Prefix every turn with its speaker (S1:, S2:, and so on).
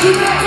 S1: Keep it.